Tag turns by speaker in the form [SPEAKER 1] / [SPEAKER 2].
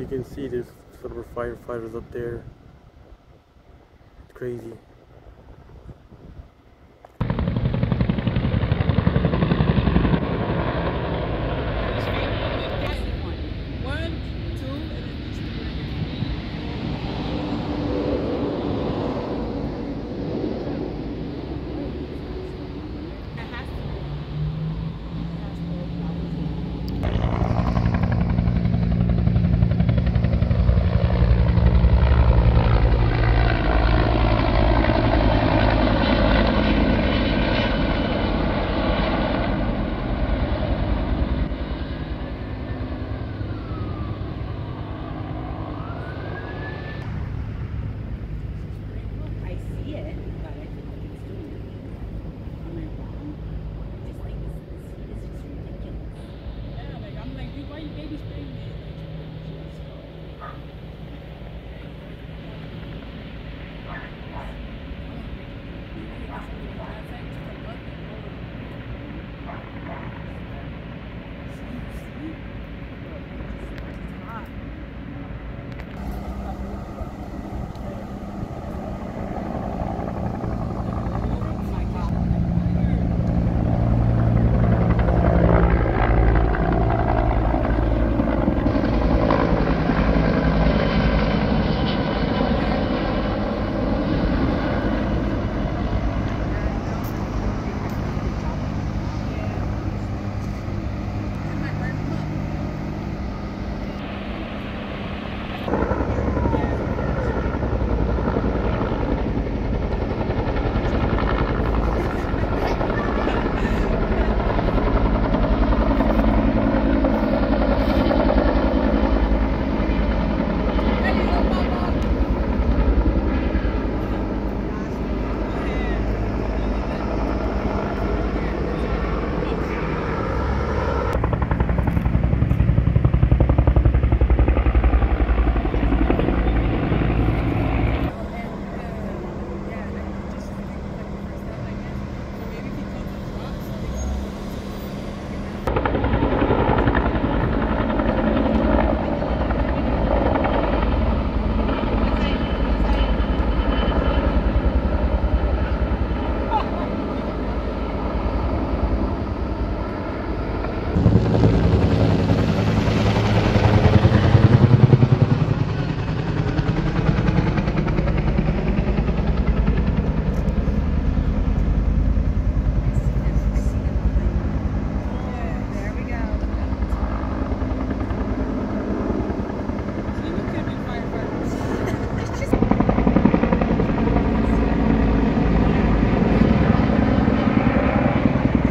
[SPEAKER 1] You can see, there's several firefighters up there. It's crazy.